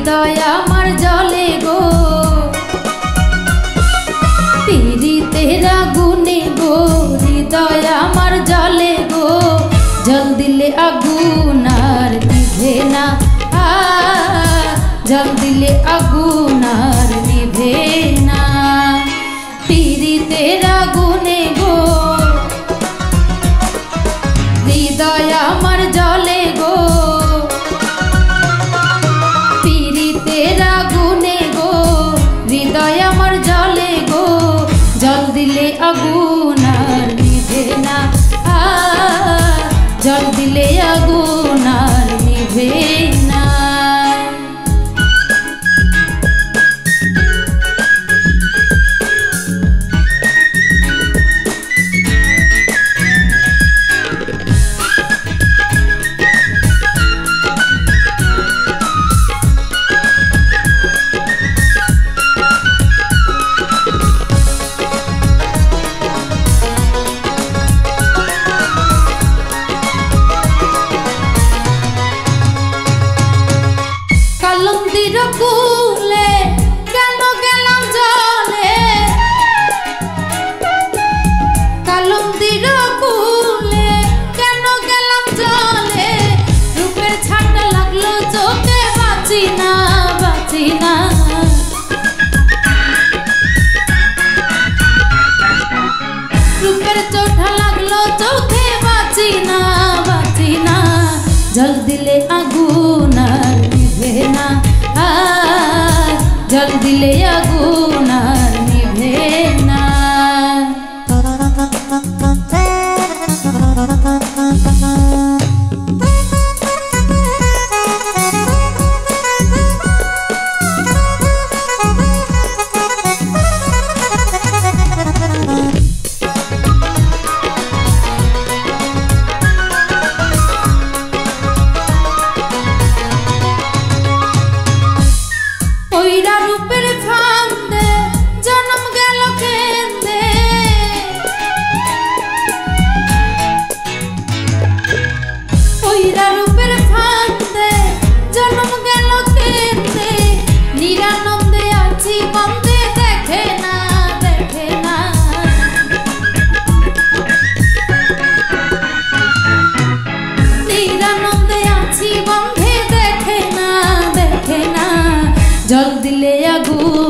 হৃদয় আমার জলে গো। পীড়িতের আগুনে গো, হৃদয় আমার জলে গো। জল দিলে আগুন আর নিভে না। জল দিলে আগুন গো le ya हसीना रूपर चोटा लागलो चौथे बाचिना बाचिना जल दिले आगुन विभेना आ जल आ জল দিলে আগুন